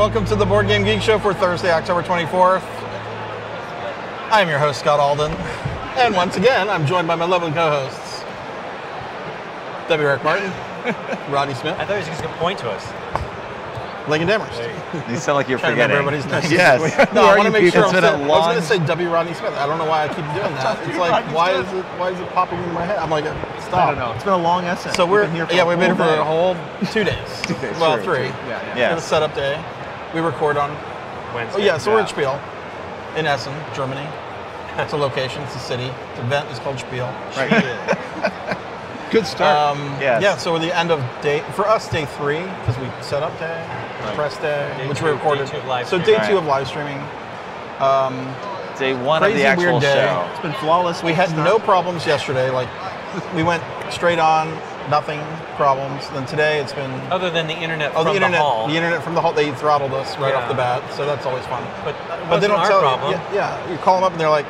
everybody, and welcome to the Board Game Geek Show for Thursday, October 24th. I am your host, Scott Alden, and once again, I'm joined by my lovely co-hosts, W. Eric Martin, Rodney Smith, I thought he was just going to point to us. Lincoln Damerst. You sound like you're Trying to forgetting. everybody's names. yes. No, I want to make sure. It's I'm been a saying- I was going to say W. Rodney Smith. I don't know why I keep doing that. It's like, why is it? Why is it popping in my head? I'm like, stop. I don't know. It's been a long essay. So we're been here for yeah, a we've been here for a whole two days. Two days, Well, true, three. true. Yeah, yeah. Yeah. And a setup day. We record on. Wednesday. Oh yeah, so we're at Spiel in Essen, Germany. It's a location. It's a city. The event is called Spiel. Good start. Um, Yes. Yeah, so we're the end of day for us day three because we set up day, press day, Day which two- we recorded. day two of live so day streaming. two Right. of live streaming. Um, Day one of the actual weird day. show. it's been flawless. we had Start. no problems yesterday. Like we went straight on, nothing problems. Then today it's been Other than the internet oh from the internet, hall. the internet from the hall. They throttled us right Yeah. off the bat, so that's always fun. but, But they don't our tell problem. you. Yeah, yeah, you call them up and they're like,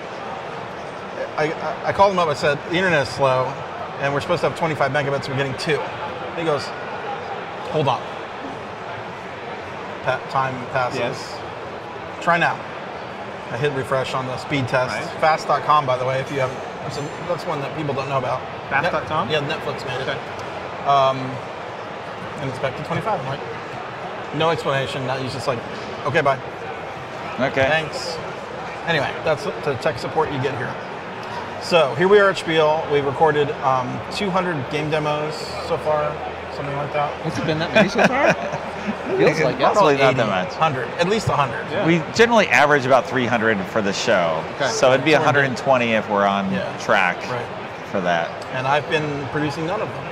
I, I, I called them up. I said the internet is slow, and we're supposed to have 25 megabits. We're getting two. He goes, hold on. Pa- time passes. Yes. Try now. I hit refresh on the speed test. Right. Fast.com, by the way, if you haven't. That's, a, that's one that people don't know about. Fast.com? yeah, Netflix made it. Okay. Um, and it's back to 25. I'm like, no explanation. Now he's just like, okay, bye. Okay. Thanks. Anyway, that's the tech support you get here. So here we are at Spiel. We've recorded um, 200 game demos so far, something like that. Has it been that many so far? Feels like yes. Probably not that much. 100, at least 100. Yeah. We generally average about 300 for the show. Okay. So it'd be 120 if we're on Yeah. track Right. For that. And I've been producing none of them.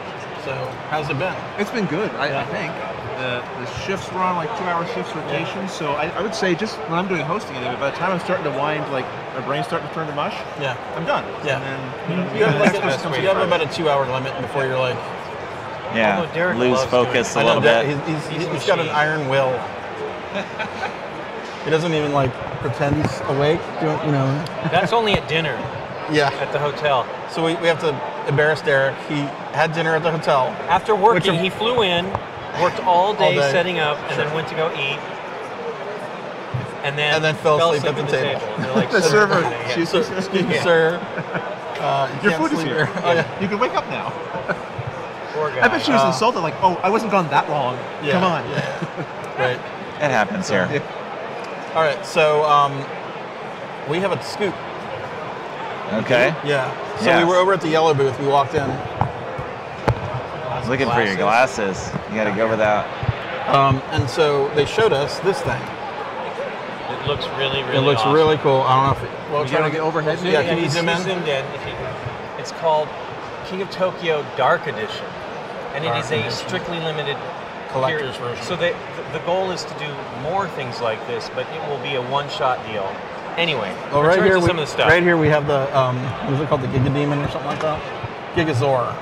So how's it been? It's been good, I, I think. The, the shifts were on like two-hour shifts rotation, so I, I would say just when I'm doing hosting anyway, by the time I'm starting to wind, like my brain's starting to turn to mush, Yeah. I'm done. Yeah. And then you know, You have, the like next a, person comes you have in. about a two-hour limit before you're like, Yeah. Derek Lose focus a doing I little bit. he's, he's, He's he's got an iron will. he doesn't even like pretend he's awake. Doing, you know. That's only at dinner Yeah. at the hotel. So we, we have to embarrass Derek. He had dinner at the hotel. After working, are- he flew in, worked all day, day. setting up, and Sure. then went to go eat. And then, And then fell asleep at the table. They're like, The "So- server, yeah. she's- Sir, excuse me, sir. Uh, you Your food is sleep here. Oh, yeah. You can wake up now. Poor guy. I bet she was Uh, insulted, like, oh, I wasn't gone that long. Yeah, Come on. yeah. right. It happens here. All right. So um, we have a scoop. Okay. Yeah. So Yes. we were over at the yellow booth. We walked in, I was Looking for your glasses. You got to go without. um, and so they showed us this thing. It looks really, really it looks awesome. really cool. I don't know if it, well, You try gotta get overhead. Yeah, can you zoom in? zoomed in. It's called King of Tokyo Dark Edition, and it Dark is a Edition. strictly limited Collector's version. So the, the the goal is to do more things like this, but it will be a one-shot deal. Anyway, Well, right here, we, some of the stuff. right here we have the um, what is it called, the Giga Demon or something like that, Gigazaur.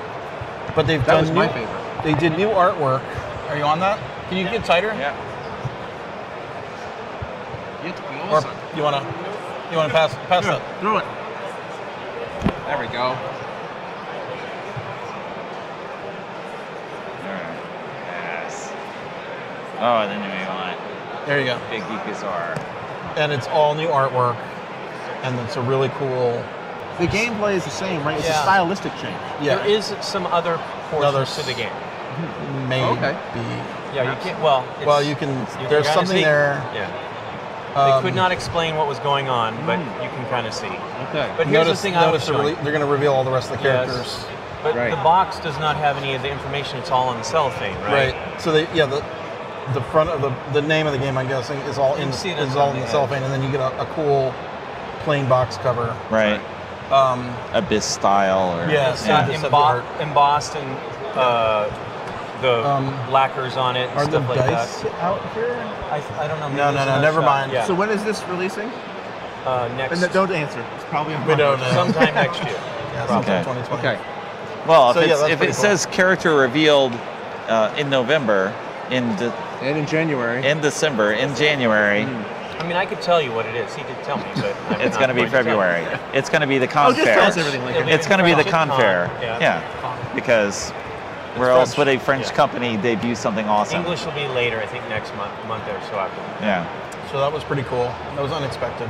But they've That done was my new- favorite. They did new artwork. Are you on that? Can you get tighter? Yeah. You have to be Or you wanna you wanna pass pass Here, that? throw it. There we go. Yes. Oh, and then you want There you go. Big Gigazaur. And it's all new artwork, and it's a really cool. The gameplay is the same, right? It's Yeah. a stylistic change. Yeah. There is some other portions Another to the game. Maybe. Okay. Yeah, you can't. Well, it's, Well, you can. you there's kinda something see- there. Yeah, um, they could not explain what was going on, but Mm. you can kind of see. Okay. But here's notice, the thing I was notice showing. rele- they're going to reveal all the rest of the characters. Yes. characters. But Right. the box does not have any of the information. It's all on the cellophane, right? right? So they yeah the the front of the the name of the game I'm guessing is all in can see it is all the in the edge. cellophane, and then you get a, a cool plain box cover. Right. Um, Abyss style or. Yeah. It's got this embo- embossed and uh, the Um, lacquers on it and are the stuff like dice out here? that. I, I don't know. maybe No, no, no, never shot. mind. Yeah. So when is this releasing? uh, next, And th- don't answer. It's probably on We don't know. sometime next year. Yeah, sometime Okay. 2020. Okay. Well, if, So, yeah, it's, that's if it cool. says character revealed uh, in November, in de- And in January. in December, in January, Hmm. I mean, I could tell you what it is. He did tell me, but I'm it's going to be. February. It's going to be the con Oh, just fair. tell us everything, Lincoln. It's going to be the Con, con fair. yeah. Yeah, because Where else would a French Yeah. company debut something awesome? English will be later, I think next month, month or so after. Yeah. So that was pretty cool. That was unexpected.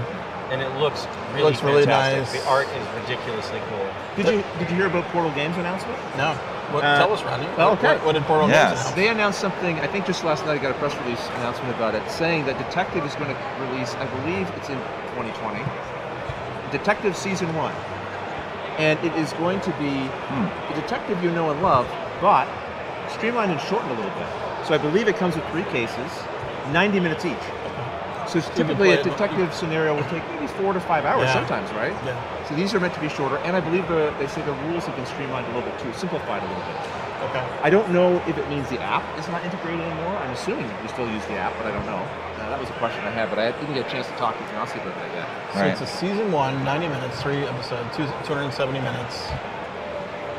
And it looks really looks really fantastic. nice. The art is ridiculously cool. Did you did you hear about Portal Games announcement? No. What, Uh, tell us, Rodney. oh, What- okay. What, what did Portal Yes. Announce? They announced something. I think just last night I got a press release announcement about it, saying that Detective is going to release. I believe it's in 2020. Detective season one, and it is going to be the Detective you know and love, but streamlined and shortened a little bit. So I believe it comes with three cases, 90 minutes each. So it's typically play a it- detective scenario will take maybe four to five hours Yeah. sometimes, right? Yeah. So these are meant to be shorter, and I believe the, they say the rules have been streamlined a little bit too, simplified a little bit. Okay. I don't know if it means the app is not integrated anymore. I'm assuming we still use the app, but I don't know. Uh, that was a question I had, but I didn't get a chance to talk to Fiance about that yet. So Right. it's a season one, 90 minutes, three episodes, two, 270 minutes.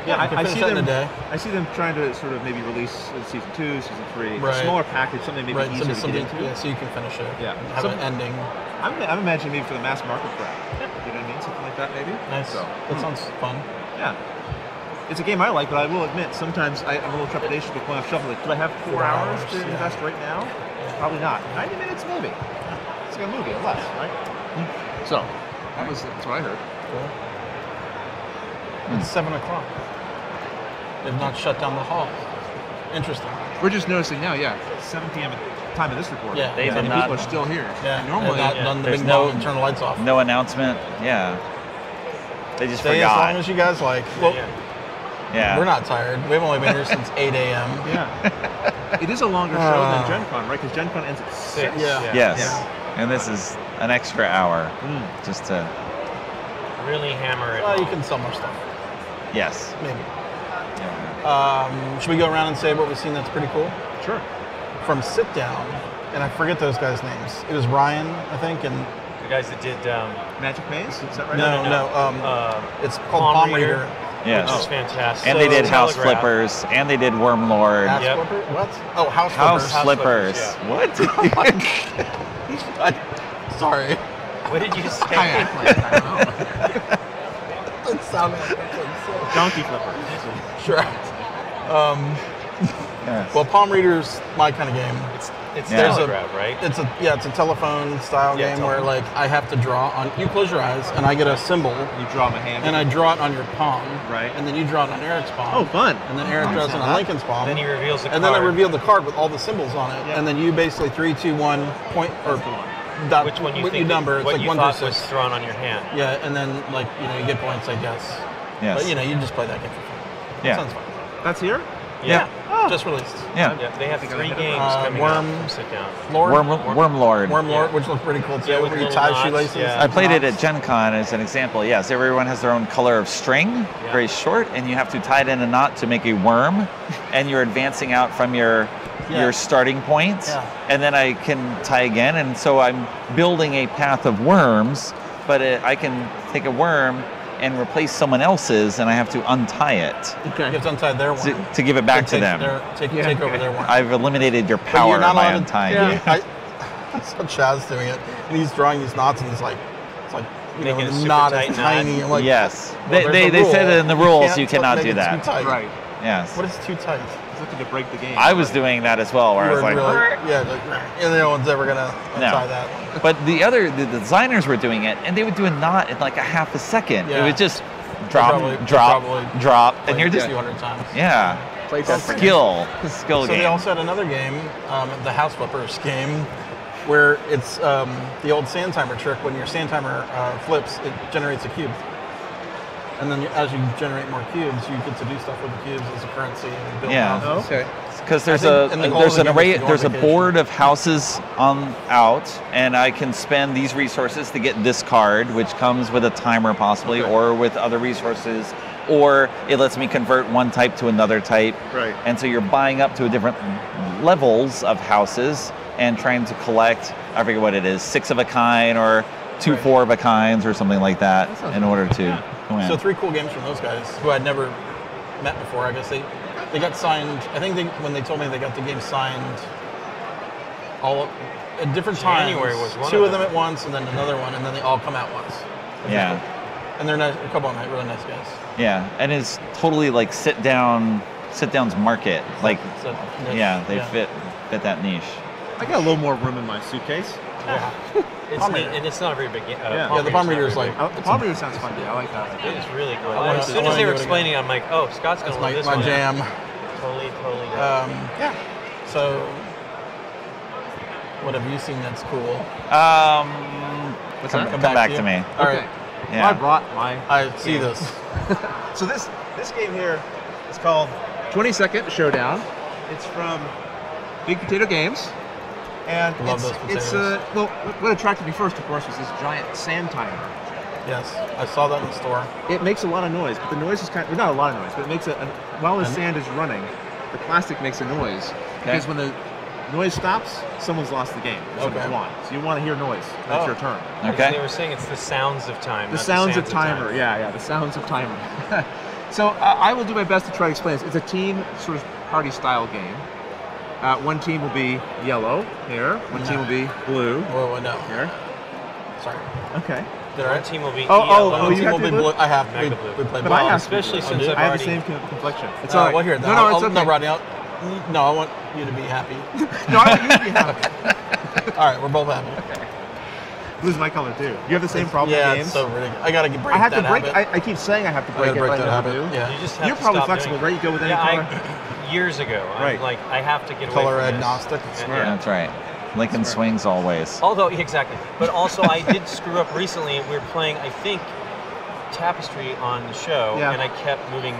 Yeah, I, I see them. day. I see them trying to sort of maybe release season two, season three, Right. a smaller package, something maybe right. easier Something, to get into. yeah, so you can finish it. Yeah. Have Some- an ending. I'm, I'm imagining maybe for the mass market crowd. You know what I mean? Something like that, maybe. Nice. So, that hmm. sounds fun. Yeah. It's a game I like, but I will admit sometimes I, I'm a little trepidatious with when I'm shuffling. Do I have four, Four hours, hours, to yeah. invest right now? Probably not. 90 minutes, maybe. It's like a movie, or less, right? So, that was that's what I heard. Cool. It's seven o'clock. They've not shut down the hall. Interesting. We're just noticing now, yeah, 7 p.m. at the time of this recording. Yeah, They yeah. did and not- people are still here. Yeah. And normally, they've not yeah, done the there's big no- bang and turn the lights off. No announcement. Yeah. They just Stay as forgot. long as you guys like. Well, Yeah. yeah. we're not tired. We've only been here since 8 a.m. yeah, it is a longer show Uh, than Gen Con, right? Because Gen Con ends at six. Yeah. Yes. Yeah. And this is an extra hour Mm. just to. Really hammer it. Well, you can sell more stuff. Yes. Maybe. Yeah. Um, should we go around and say what we've seen that's pretty cool? Sure. From Sit Down, and I forget those guys' names. It was Ryan, I think, and The guys that did um, Magic Maze, is that right? no, no, um, uh, it's called Palm, Palm Reader. Reader. Yes. which is fantastic. and they did House Telegraph. Flippers, and they did Worm Lord. House Yep. Flipper? What? Oh, House, House Flippers. House Flippers. Flippers, What? I- sorry. What did you say? I act I don't know. It sounded like so- Donkey Flipper. Sure. Um, Yes. well, Palm Reader's my kind of game. It's it's Yeah. Telegraph, right? It's a yeah, it's a telephone style Yeah, game where like I have to draw on. You close your eyes and I get a symbol, You draw my hand. and I draw it on your palm. Right. And then you draw it on Eric's palm. oh, fun. And then Eric draws it on Lincoln's palm. then he reveals the card. and then I reveal the card with all the symbols on it, Yeah. and then you basically three, two, one point or one. dot which one you what think you number. It's what like you one thought through was six. thrown on your hand. Yeah, and then like you know you get points, I guess. yes. But you know you just play that game for fun. yeah. Sounds fun. That's here? Yeah. Just released. yeah. Yeah, they have three games Uh, coming Worm- up. Sit down. Lord. Worm, Worm Lord. Worm Lord, Yeah. which looks pretty cool too. Yeah, with where you tie knots, shoelaces. yeah. I played it at knots. Gen Con as an example. Yes, everyone has their own color of string, Yeah. very short, and you have to tie it in a knot to make a worm, and you're advancing out from your Yeah. your starting point, Yeah. and then I can tie again, and so I'm building a path of worms, but it, I can take a worm and replace someone else's, and I have to untie it You have to untie their one. to give it back to them. Their, take Yeah, take over their one. I've eliminated your power you're not by allowed to- untying yeah, it. I, I saw Chaz doing it, and he's drawing these knots, and he's like, it's like you Making know, a the super knot tight tiny. Like, yes, well, they, they, a they said it in the rules can't you cannot do that. Right. Yes. What is too tight? He's looking to break the game. I was doing that as well, where I was like, really- yeah, like, and no one's ever gonna untie that. But the other, the designers were doing it, and they would do a knot in like a half a second. Yeah. It would just drop, probably- drop, probably drop, and you're a just, few times. yeah, Played that skill, skill So game. they also had another game, um, the House Flippers game, where it's um, the old sand timer trick. When your sand timer uh, flips, it generates a cube. And then you, as you generate more cubes, you get to do stuff with the cubes as a currency and build Yeah. houses. Oh, okay. Because there's I a think- and the goal there's the an array to there's a board of houses on out, and I can spend these resources to get this card, which comes with a timer possibly, Okay. or with other resources, or it lets me convert one type to another type. Right. And so you're buying up to a different levels of houses and trying to collect, I forget what it is, six of a kind or two Right. four of a kinds or something like that, That in order to Oh, win. So three cool games from those guys who I'd never met before. I guess they they got signed. I think they, when they told me they got the game signed all at different times. January was one Two of of them them. at once, and then another one, and then they all come out once. yeah. And they're nice, a couple of them really nice guys. Yeah, and it's totally like sit down sit downs market. Like, yeah, they fit fit that niche. I got a little more room in my suitcase. Yeah. It's Palm neat, and it's not a very big. Uh, Yeah. Yeah, the palm reader is like Oh, the palm reader sounds fun. Yeah, I like that. It is really cool. wanna- as soon as they were explaining, it, I'm like, oh, Scott's gonna my, love this my one. jam. Totally, totally. Um, yeah. So, what have you seen that's cool? Um, What's come, that? come back, to me. All okay. right. Well, I brought my. I see this. So this this game here is called 20 Second Showdown. It's from Big Potato Games, and Love it's, those it's potatoes. uh, well, what attracted me first, of course, was this giant sand timer. Yes, I saw that in the store. It makes a lot of noise, but the noise is kind of, well, not a lot of noise, but it makes a, a while the And- sand is running, the plastic makes a noise because when the noise stops, someone's lost the game. That's what you want. So you want to hear noise That's Oh. your turn. Okay. They were saying it's the sounds of time. The not sounds of sands timer. time. Yeah, yeah, the sounds of timer. so uh, I will do my best to try to explain this. It's a team sort of party style game. Uh, one team will be yellow here. One team will be blue Whoa, whoa, no. here. Sorry. Okay. Did I? One team will be Oh, oh, yellow. oh, One you team have will to be be blue? blue. I have. We, Mega blue. we played But blue. I have- Especially Oh, since? I've I have already. the same complexion. It's all right. well, here. No, no, it's I'll, okay. No, Rodney. I'll, no, I want you to be happy. No, I want you to be happy. All right, we're both happy. Okay. Blue's my color too. You have the same problem yeah, in games. it's so ridiculous. I gotta break I have that to break. I, I keep saying I have to I break gotta it, break but I never habit. do. Yeah. You just have You're to probably stop flexible, right? You go with any yeah, color. I, years ago, Right. I'm like I have to get away Color from this. agnostic. Yeah. That's right. Lincoln swings always. Although exactly, but also I did screw up recently. We were playing, I think, Tapestry on the show, Yeah. and I kept moving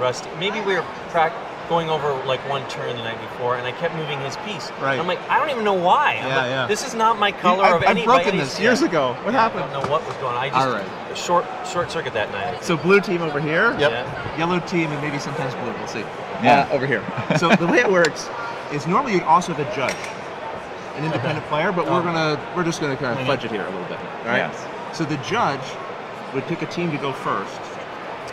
Rusty. Maybe we were prac- going over like one turn the night before, and I kept moving his piece. Right. I'm like, I don't even know why. I'm Yeah, like, yeah. This is not my color I've, of I've any. by broken any this years step. ago. What Yeah, happened? I don't know what was going on. I just All right. short short circuit that night. So blue team over here. Yep. Yeah. Yellow team and maybe sometimes blue. We'll see. Yeah. Uh, over here. so the way it works is normally you'd also have a judge, an independent player, but we're Oh. gonna we're just gonna kind of fudge it here a little bit. All right. Yes. So the judge would pick a team to go first,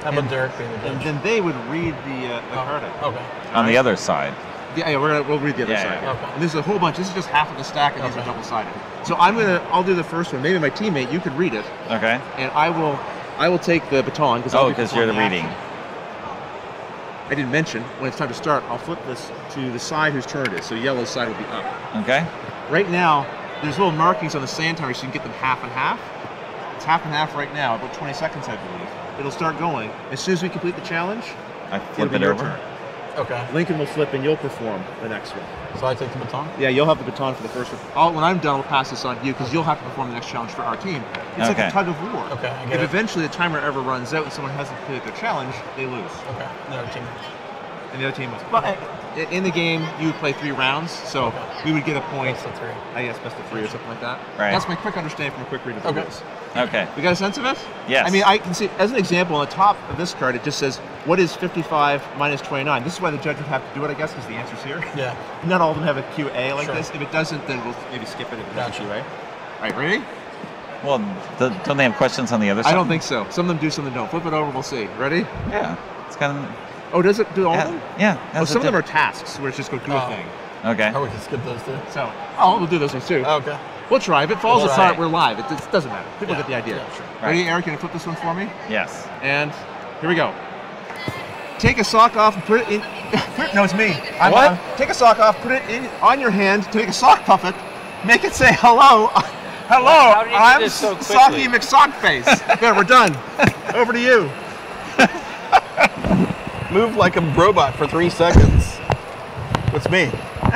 How about Derek being the and then they would read the uh, the Oh, card out. Okay. On the other side. Yeah, yeah, we're gonna we'll read the other Yeah, side. yeah, okay. And this is a whole bunch. This is just half of the stack, and these are Okay. double sided. So I'm gonna I'll do the first one. Maybe my teammate, you could read it, Okay. and I will I will take the baton because Oh, because you're the reading. I didn't mention when it's time to start. I'll flip this to the side whose turn it is. So yellow side will be up. Okay. Right now, there's little markings on the sand timer so you can get them half and half. It's half and half right now, about 20 seconds, I believe. It'll start going. As soon as we complete the challenge, I it'll flip be it your over. turn. Okay. Lincoln will flip and you'll perform the next one. So I take the baton. Yeah, you'll have the baton for the first one. I'll, when I'm done, I'll pass this on to you because you'll have to perform the next challenge for our team. It's like a tug of war. Okay, I If it. eventually the timer ever runs out and someone hasn't completed their challenge, they lose. Okay. No team. And the other team wins. But uh, in the game, you would play three rounds, so Okay. we would get a point. That's the three. I guess best of three or something like that. Right. That's my quick understanding from a quick read of the Okay. rules. Okay. We got a sense of it? Yes. I mean, I can see, as an example, on the top of this card, it just says, what is 55 minus 29? This is why the judge would have to do it, I guess, because the answer's here. Yeah. Not all of them have a QA like Sure. this. If it doesn't, then we'll maybe skip it if it has a Gotcha. QA. All right, ready? Well, th- don't they have questions on the other side? I don't think so. Some of them do, some of them don't. Flip it over, we'll see. Ready? Yeah. It's kind of. Oh, does it do all of them? Yeah. Oh, some of them are tasks where it's just go do a Oh. thing. Okay. Or we can skip those two. So, oh, we'll do those ones too. Okay. We'll try. If it falls We'll apart, we're live. It, it doesn't matter. People Yeah. get the idea. Yeah, sure. Ready, Eric? Can you flip this one for me? Yes. And here we go. Take a sock off and put it in. no, it's me. I'm, What? I'm- take a sock off, put it in on your hand. Take a sock puppet, make it say hello. hello, you I'm so Socky? McSockface. there, we're done. Over to you. Move like a robot for three seconds. It's me.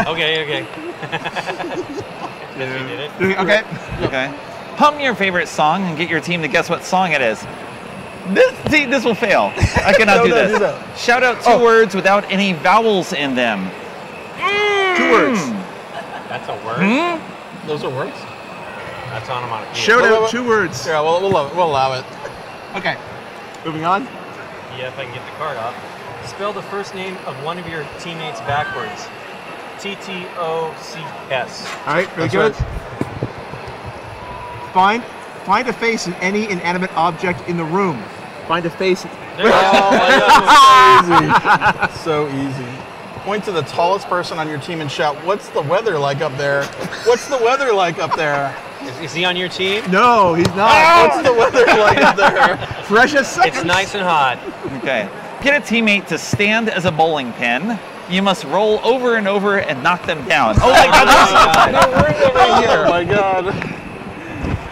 Okay, okay. Guess we did it. Okay. Okay. Hum your favorite song and get your team to guess what song it is. This, see, this will fail. I cannot No, do no, this. do that. Shout out two Oh. words without any vowels in them. Two words. That's a word. Hmm? Those are words. That's onomatopoeia. Shout Wait, wait, out wait. two words. Yeah, we'll, we'll, we'll allow it. Okay. Moving on. Yeah, if I can get the card off. Spell the first name of one of your teammates backwards. T T O C S. All right. Very That's good. right. Find find a face in any inanimate object in the room. Find a face. There Oh my god, so easy. So easy. Point to the tallest person on your team and shout, What's the weather like up there? What's the weather like up there? Is, is he on your team? No, he's not. What's the weather like up there? Precious seconds. It's nice and hot. Okay. Get a teammate to stand as a bowling pin. You must roll over and over and knock them down. Oh my god! Oh my god.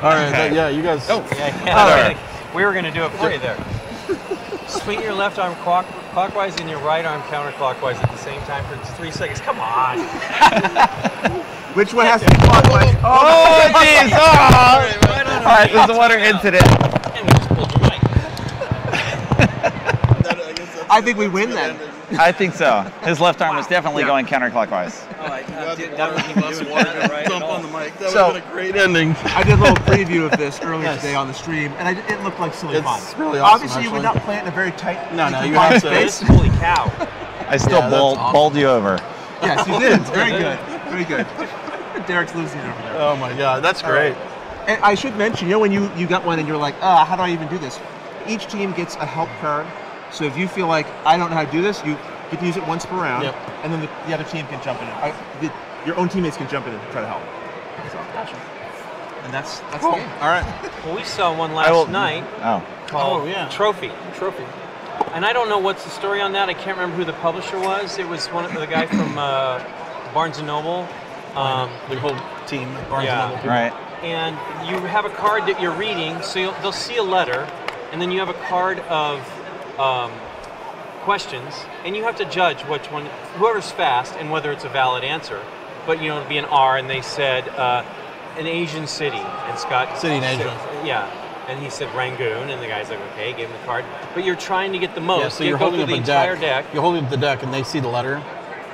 All right, Okay. but yeah, you guys. Oh. Yeah, yeah, Alright. we were going to do it for you there. Swing your left arm clock, clockwise and your right arm counterclockwise at the same time for three seconds. Come on. Which one has to be clockwise? Oh jeez! Oh. All right, this is a water incident. And we just pulled your mic. I think we win then. I think so. His left arm was definitely Yeah. going counterclockwise. Oh, I, I did, that wasn't even doing right at Jump on the mic. That So- would have been a great ending. I did a little preview of this earlier Yes. today on the stream, and I, it looked like silly It's fun. really awesome, Obviously, you would not play it in a very tight. No, no, you confined have to- space. Holy cow. I still Yeah, bowled, awesome. bowled you over. Yes, you did. Very good. Very good. Derek's losing over there. Oh my god, that's great. And I should mention, you know, when you, you got one and you're like, uh, how do I even do this? Each team gets a help card. So if you feel like I don't know how to do this, you get to use it once per round, Yep. and then the, the other team can jump in. I, the, your own teammates can jump in and try to help. So, and that's that's the game. All right. Well, we saw one last will- night Oh. called Oh, yeah. Trophy. Trophy. And I don't know what's the story on that. I can't remember who the publisher was. It was one of the guy from uh, Barnes and Noble. Um, The whole team, Barnes Yeah. and Noble. people. Right. and you have a card that you're reading, so you'll, they'll see a letter, and then you have a card of um, questions, and you have to judge which one, whoever's fast, and whether it's a valid answer. But you know, it'd be an R, and they said uh, an Asian city, and Scott City in Asia. yeah. And he said Rangoon, and the guy's like, okay, gave him the card. But you're trying to get the most. Yeah, so You you're holding up the entire deck. deck. You're holding up the deck, and they see the letter,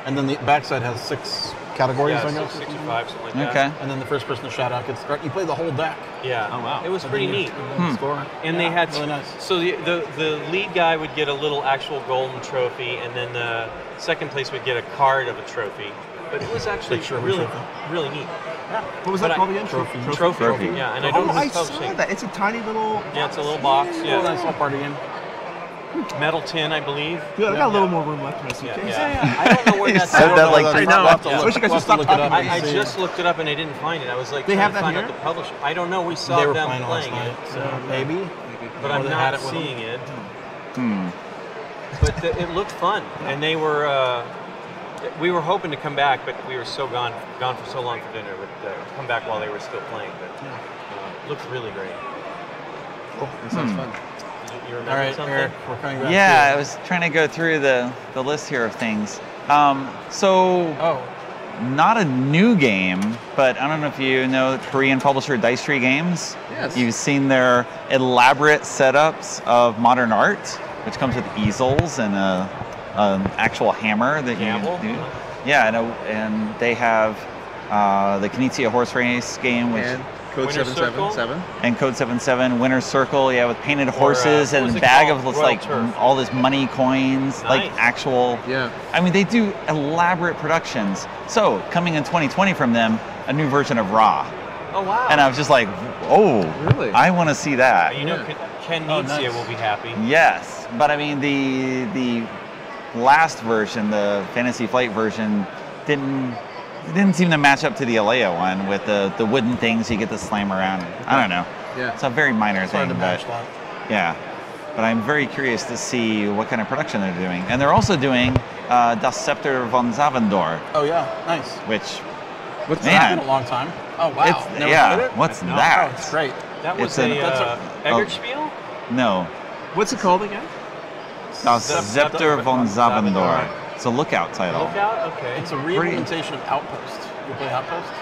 and then the backside has six categories, yeah, I guess. six, six or five, something like that. Okay. And then the first person to shout out gets start. You play the whole deck. Yeah. Oh, wow. It was And pretty neat. and then hmm. Score. And they had really nice. so the, the the lead guy would get a little actual golden trophy, and then the second place would get a card of a trophy. But it was actually Picture of a really really neat. Yeah. What was But that called again? Trophy. Trophy, Trophy. yeah. And I oh, don't Oh, know I who's saw that. It's a tiny little. Yeah, it's a little box. Oh, Yeah, nice little party game. Metal tin, I believe. Good. I got a little more room left in my Yeah, suitcase. yeah. I don't know where that's said at. that like I three- know. We'll to look- Wish you guys would to stop look it up talking. I, I just looked it up and I didn't find it. I was like, They have that find here? out the publisher. I don't know. We saw They were them playing last playing night, it, so maybe. but I'm not had it with them. seeing it. Hmm. But the, it looked fun, and they were. Uh, we were hoping to come back, but we were so gone, gone for so long for dinner. But uh, come back while they were still playing. But uh, looked really great. Cool. That sounds Hmm. fun. Did you, you remember All right, something? Eric, we're coming back. Yeah, I was trying to go through the, the list here of things. Um, so. Oh, not a new game, but I don't know if you know the Korean publisher Dice Tree Games. Yes. You've seen their elaborate setups of modern art, which comes with easels and a, an actual hammer that Gamble? you do. Yeah, and, a, and they have uh, the Knizia horse race game, which And code seven seven seven. seven Circle? seven seven. and Code 77 Winter Circle, yeah, with painted horses uh, and a bag called? of this, Royal like Turf. all this money coins, like actual. Yeah. I mean, they do elaborate productions. So coming in 2020 from them, a new version of Ra, Oh wow! and I was just like, oh, Really? I want to see that. you know, Yeah. Ken Oh, nice. will be happy. Yes, but I mean the the last version, the Fantasy Flight version, didn't it didn't seem to match up to the Alea one with the the wooden things you get to slam around. I don't know. Yeah. It's a very minor it's thing, but that. yeah. But I'm very curious to see what kind of production they're doing, and they're also doing uh, Das Scepter von Zavandor, Oh yeah, nice. which What's Man. It's been a long time. Oh wow. it's Never yeah. it? What's No. Oh, that? it's great. That was It's a, an- that's uh, oh. No, What's it called again? Das Zep- Scepter von Zavandor. Zavandor. It's a lookout title. Lookout? Okay. It's a reimplementation of Outpost. You play Outpost?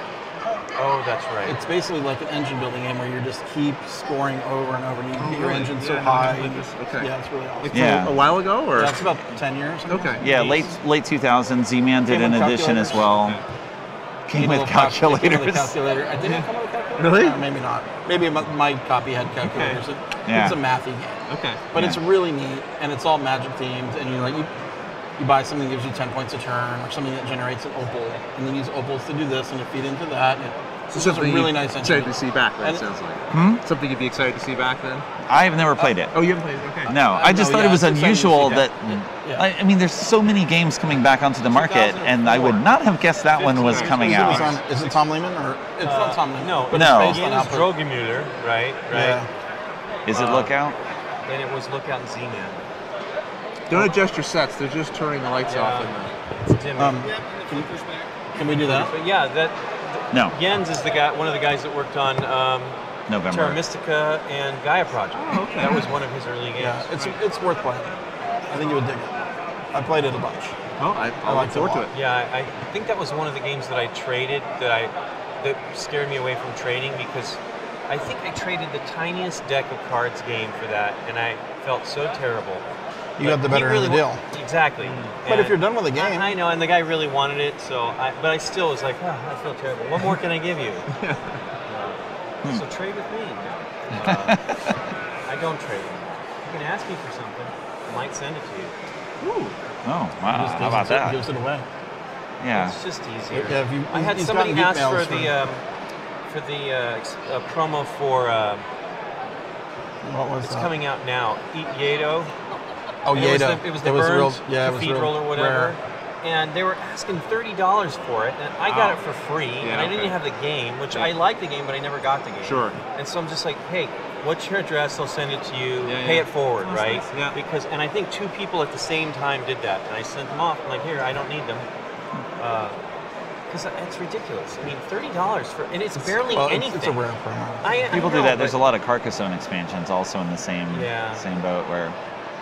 oh, that's right. It's basically like an engine building game where you just keep scoring over and over, and you get your really? engine so Yeah, high. I like. Okay. Yeah, it's really awesome. Like Yeah. from a while ago, or Yeah, about ten years. Okay. Yeah, late late 2000s. Z-Man did an edition as well. Okay. Came Need a with little calc- came with a calculators. calculator. I didn't come with a calculator. Really? Uh, maybe not. Maybe my, my copy had calculators. It- Yeah. It's a mathy game, Okay. but Yeah. it's really neat, and it's all magic themed. And you like you, you buy something that gives you ten points a turn, or something that generates an opal, and then use opals to do this and to feed into that. And So it's just a something really you'd nice excited to see back. Then And- sounds like Hmm? something you'd be excited to see back then. I've never played it. Oh, you haven't played it. Okay. No, Uh, I just no, thought yeah, it was it's exciting to unusual that. that. Yeah. I, I mean, there's so many games coming back onto the market, and I would not have guessed that one was coming Is it, out. on, is it Tom Lehmann or it's Uh, not Tom Lehmann? No, but No. it's The based game on is Outpost. Drogemüller, right? Right. Yeah. Is it uh, Lookout? And it was Lookout and Z-Man. Don't adjust your sets. They're just turning the lights off. Yeah. In It's dimming. Um, can, can we do that? but yeah, that No, Jens is the guy, one of the guys that worked on um, Terra Mystica and Gaia Project. Oh, okay. That was one of his early games. Yeah, it's it's worth playing. I think you would dig it. I played it a bunch. oh, I, I, I look liked it forward to it. Yeah, I, I think that was one of the games that I traded that I that scared me away from trading because I think I traded the tiniest deck of cards game for that, and I felt so terrible. You got the better end of the really deal. wa- Exactly. But if you're done with the game, I, I know, and the guy really wanted it, so I, but I still was like, oh, I feel terrible. What more can I give you? Uh, so trade with me. Uh, I don't trade. You can ask me for something. I might send it to you. Ooh. Oh, wow. Just How about it- that? Gives it away. Yeah. It's just easier. Yeah, if you- I had somebody ask for mails the from- um, for the uh, ex- uh, promo for uh, What was it's that? coming out now. Eat Yedo. Oh, And It was the, it was the it was real, yeah, Cathedral real or whatever. rare. And they were asking thirty dollars for it, and I got Wow. it for free, Yeah, and I didn't okay. have the game, which Yeah. I like the game, but I never got the game. Sure. And so I'm just like, hey, what's your address? I'll send it to you. Yeah, Pay yeah. it forward, That's right? nice, yeah. Because, and I think two people at the same time did that, and I sent them off. I'm like, here, I don't need them. Hmm. Uh, because it's ridiculous. I mean, thirty dollars for, and it's barely Well, it's- anything. It's, a rare promo. I, I People do that. There's a lot of Carcassonne expansions also in the same Yeah. same boat where they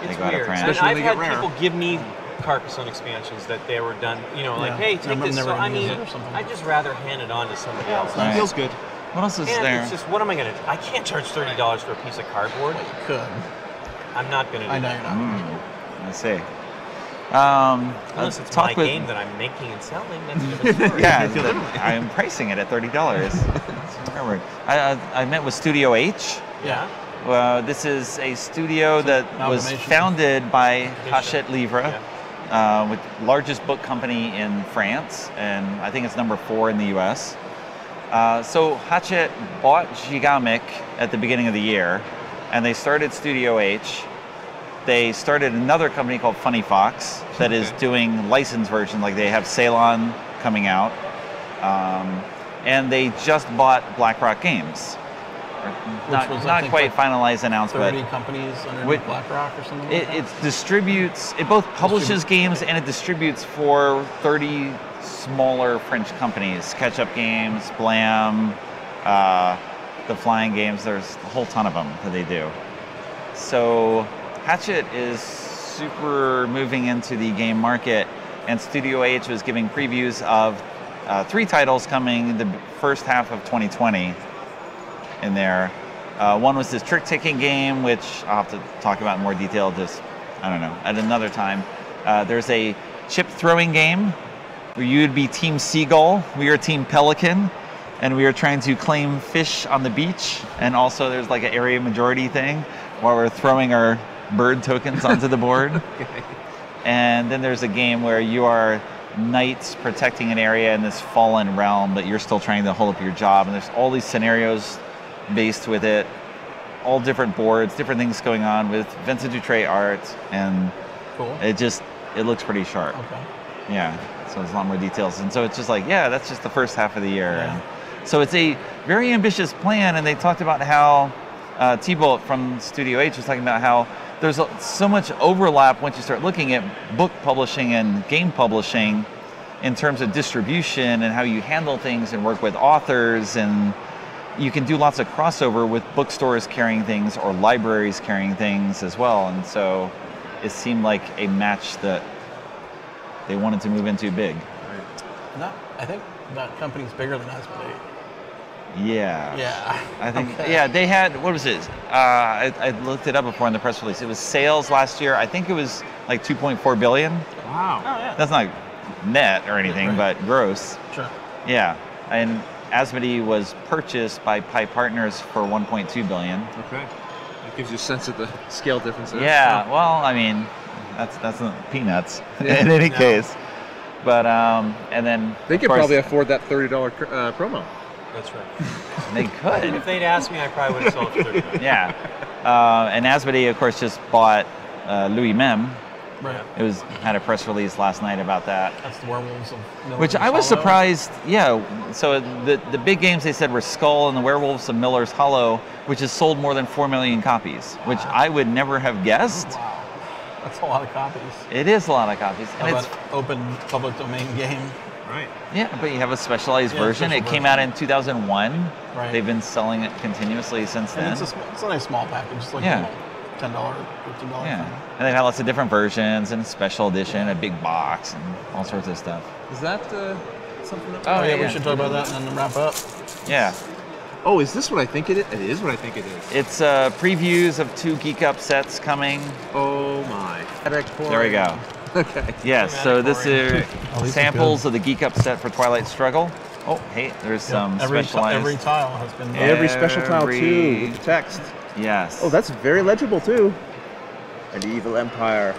It's go out of weird. print. And I've had rare. people give me Carcassonne expansions that they were done. You know, like, Yeah. hey, take Never- this. never So, I mean, it or something. I'd just rather hand it on to somebody else. Right. Feels good. What else is And there? it's just, what am I gonna do? I can't charge thirty dollars for a piece of cardboard. You could. I'm not gonna do I know that. you're not. Mm, I see. Um, Unless it's talk my with, game that I'm making and selling. That's a different story. Yeah, the- I'm pricing it at thirty dollars. I, I, I met with Studio H. Yeah. Uh, this is a studio that was founded by Hachette Livre, uh, with largest book company in France, and I think it's number four in the U.S. Uh, so Hachette bought Gigamic at the beginning of the year, and they started Studio H. They started another company called Funny Fox that is Okay. doing licensed versions, like they have Ceylon coming out, um, and they just bought BlackRock Games. Not, was, not quite like finalized announced, but 30 companies underneath Wait, BlackRock or something. it, like it distributes. It both publishes games and it distributes for 30 smaller French companies. Catch Up Games, Blam, uh, the Flying Games. There's a whole ton of them that they do. So Hachette is super moving into the game market, and Studio H was giving previews of uh, three titles coming the first half of 2020 in there. Uh, one was this trick taking game, which I'll have to talk about in more detail just, I don't know, at another time. Uh, there's a chip throwing game where you would be Team Seagull, we are Team Pelican, and we are trying to claim fish on the beach. And also, there's like an area majority thing where we're throwing our bird tokens onto the board. And then there's a game where you are knights protecting an area in this fallen realm, but you're still trying to hold up your job. And there's all these scenarios based with it, all different boards, different things going on with Vincent Dutrait art, and cool. it just it looks pretty sharp. Okay. Yeah. So there's a lot more details, and so it's just like, yeah, that's just the first half of the year. Yeah. And so it's a very ambitious plan, and they talked about how uh, T-Bolt from Studio H was talking about how there's a, so much overlap once you start looking at book publishing and game publishing in terms of distribution and how you handle things and work with authors and you can do lots of crossover with bookstores carrying things or libraries carrying things as well and so it seemed like a match that they wanted to move into big Not, I think that company's bigger than Asmodee. yeah Yeah. I think Okay. yeah they had what was it? Uh, I, I looked it up before in the press release. It was sales last year. I think it was like 2.4 billion. Wow. Oh yeah. That's not net or anything, Right. but gross. Sure. Yeah, and Asmodee was purchased by Pi Partners for 1.2 billion. Okay. That gives you a sense of the scale difference there. Yeah, well, I mean, that's that's peanuts Yeah. in any No. case. But um, and then They could course, probably afford that thirty dollar uh, promo. That's right. they could. And if they'd asked me, I probably would have sold it for thirty. yeah, uh, and Asmodee, of course, just bought uh, Lui-même. Right. It was had a press release last night about that. That's the werewolves of Miller's Which I was Hollow. surprised. Yeah. So the the big games they said were Skull and the Werewolves of Miller's Hollow, which has sold more than four million copies, which I would never have guessed. Wow. That's a lot of copies. It is a lot of copies, and Of it's an open public domain game. Right. yeah, but you have a specialized Yeah, version. It special came out in 2001. Right. They've been selling it continuously since And then. it's a, it's a nice small package. It's like Yeah. a $10, $15 yeah, thing. And they've had lots of different versions and a special edition, a big box, and all sorts of stuff. Is that uh, something that? Oh, Oh, yeah, yeah. we should talk about that and then wrap up. Yeah, Oh, is this what I think it is? It is what I think it is. it's uh, previews of two Geek Up sets coming. Oh my. There we go. Okay. Yes, so this is are samples of the Geek Up set for Twilight Struggle. Oh, hey, there's some every, ti- specialized. every tile has been Yeah. Every special tile Every- too with the text. Yes. Oh, that's very legible too. An evil empire.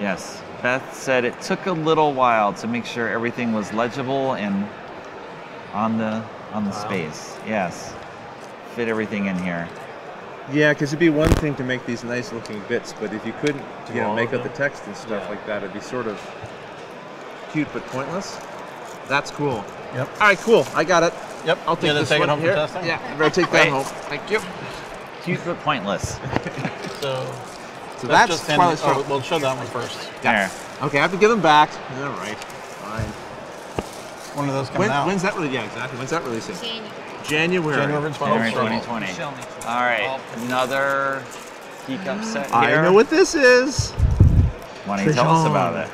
Yes. Beth said it took a little while to make sure everything was legible and on the on the Wow. space. Yes. Fit everything in here. Yeah, because it'd be one thing to make these nice looking bits, but if you couldn't, you know, make up the text and stuff Yeah. like that, it'd be sort of cute but pointless. That's cool. Yep. All right, cool. I got it. Yep. I'll take this take one home here. for testing? Yeah, I'm gonna take that home. Thank you. Cute but pointless. So, So Beth that's just handed- Twilight oh, we'll show that one first. There. Okay, I have to give them back. All right, fine. One of those coming When, out. when's that really? Yeah, exactly. When's that releasing? January. January. January January Struggle. 2020. All right. Another Geek Up set here. I know what this is. Why don't you tell us about it?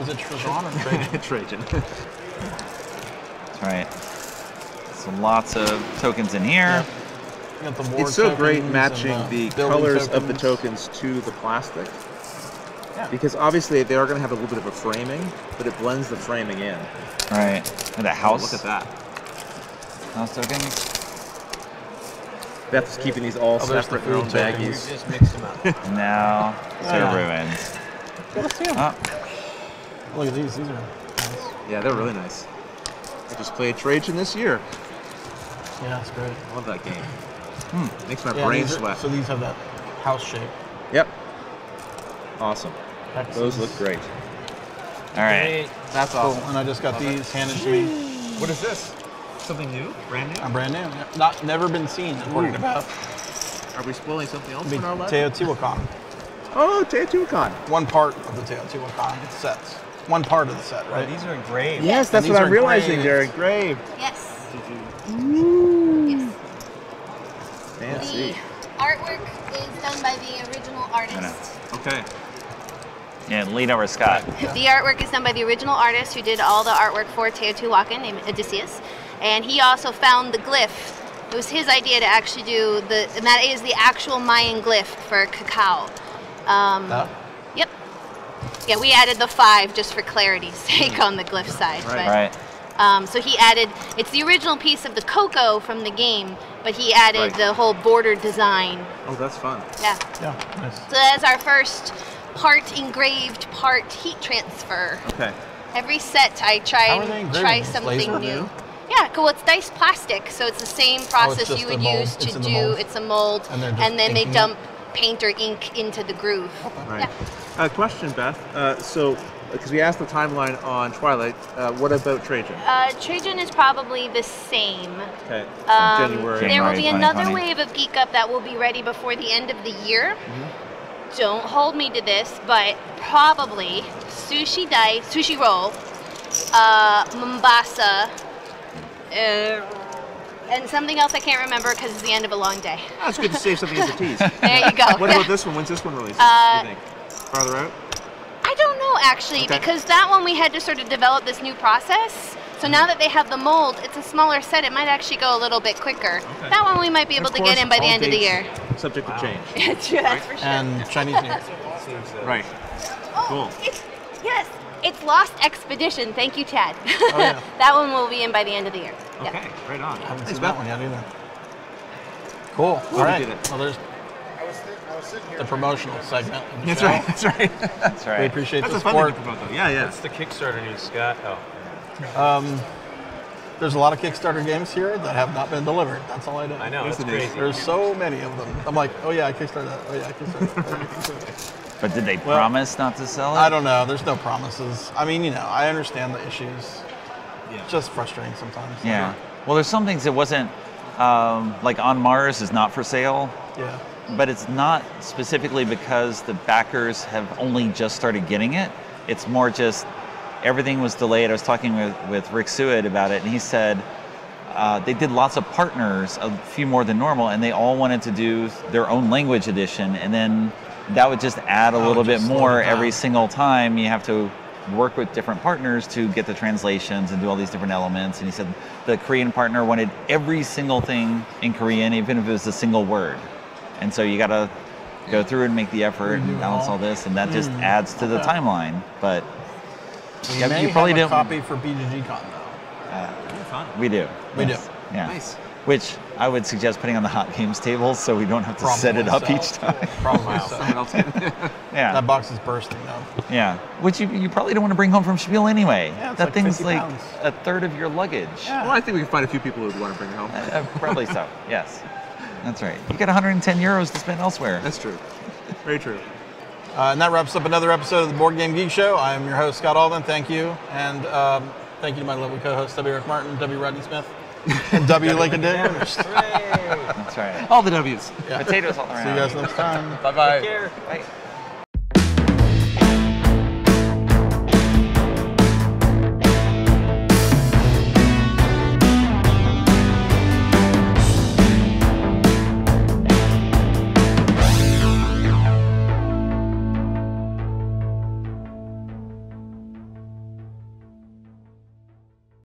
Is it Trajan or Trajan? Trajan. That's right. So lots of tokens in here. Yep. You got the war it's so great matching and the building colors of the tokens to the plastic. Yeah. Because obviously they are going to have a little bit of a framing, but it blends the framing in. Right. And the house. Look at that. House tokens. Beth's keeping these all Oh, there's the separate in their own baggies. just mixed them up. Now they're yeah. ruins. Let's see 'em. Oh, Look at these. These are nice. Yeah, they're really nice. I just played Trajan this year. Yeah, that's great. I love that game. Hmm. Makes my Yeah, brain these are- sweat. So these have that house shape. Yep. Awesome. Hexes. Those look great. all right. That's Cool. And I just got these handed to me. What is this? Something new? Brand new? I'm brand new. Not never been seen according to Ooh. Beth. Are we spoiling something else in our be life? Teotihuacan. Oh, Teotihuacan. One part of the Teotihuacan It's sets. One part of the set, right? These are engraved. Yes, that's what I'm realizing. engraved. They're engraved. Yes. Ooh. Yes. Fancy. The artwork is done by the original artist. Okay. Yeah, lead over Scott. The artwork is done by the original artist who did all the artwork for Teotihuacan, named Odysseas. And he also found the glyph. It was his idea to actually do the, and that is the actual Mayan glyph for cacao. Um, That? Yep. Yeah, we added the five just for clarity's sake on the glyph side. Right. but- Right. Um, so he added, it's the original piece of the cocoa from the game, but he added Right. the whole border design. Oh, that's fun. Yeah. Yeah. Nice. So that's our first part engraved, part heat transfer. Okay. Every set I try and try something new. Yeah, cool. It's diced plastic, so it's the same process just you would use to in do. mold. It's a mold, And they're then they inking it? dump paint or ink into the groove. Right. Yeah. Uh, question, Beth. Uh, so, because we asked the timeline on Twilight, uh, what about Trajan? Uh, Trajan is probably the same. Okay. Um, January. there will be another wave of Geek Up that will be ready before the end of the year. Mm-hmm. Don't hold me to this, but probably sushi dai, sushi roll, uh, Mombasa, uh, and something else I can't remember because it's the end of a long day. Ah, it's good to save something as a tease. There you go. what about this one? When's this one released? Uh, do you think? Farther out? I actually Okay. because that one we had to sort of develop this new process. So now that they have the mold, it's a smaller set. It might actually go a little bit quicker. Okay. That one we might be able Of to get in by the end of the year. Subject to change. True, that's for sure. And Chinese New Year. Right. Oh, Cool. It's, yes, it's Lost Expedition. Thank you, Chad. Oh, yeah. that one will be in by the end of the year. Yeah. Okay, right on. I haven't Thanks, seen that one yet either. Cool. we All right. Well, there's the promotional segment. the That's show. right. That's right. That's We appreciate That's the a fun thing support. promote. Yeah, yeah. What's the Kickstarter news, Scott? Oh, Um, there's a lot of Kickstarter games here that have not been delivered. That's all I know. I know. Where's That's the news? crazy. There's so many of them. I'm like, oh yeah, I Kickstarted that. Oh yeah, I Kickstarted that. Oh, yeah, I Kickstarted that. But did they Well, promise not to sell it? I don't know. There's no promises. I mean, you know, I understand the issues. Yeah. It's just frustrating sometimes. Yeah. Well, there's some things that wasn't um, like on Mars is not for sale. Yeah. But it's not specifically because the backers have only just started getting it. It's more just everything was delayed. I was talking with, with Rick Seward about it, and he said uh, they did lots of partners, a few more than normal, and they all wanted to do their own language edition, and then that would just add a Oh, little bit more every single time. You have to work with different partners to get the translations and do all these different elements. And he said the Korean partner wanted every single thing in Korean, even if it was a single word. And so you got to go through and make the effort and balance all. all this, and that just Mm, adds to the okay. timeline. But We Yeah, may you probably have a don't- copy for BGG Con though. uh, Fun. we do. We Yes. do. Yeah. Nice. Which I would suggest putting on the hot games table so we don't have to set it up Probably each time. Probably so. Someone else. Yeah. That box is bursting though. Yeah, which you, you probably don't want to bring home from Spiel anyway. Yeah, it's that like thing's 50 like pounds. a third of your luggage. well, I think we can find a few people who would want to bring it home. Uh, probably so. Yes, that's right. You got 110 euros to spend elsewhere. That's true. Very true. Uh, and that wraps up another episode of the Board Game Geek Show. I am your host, Scott Alden. Thank you. And um, thank you to my lovely co hosts, W. Eric Martin, W. Rodney Smith, and W. Lincoln Damerst. That's right. All the W's. Yeah. Potatoes all around. See you guys next time. Bye bye. Take care. Bye.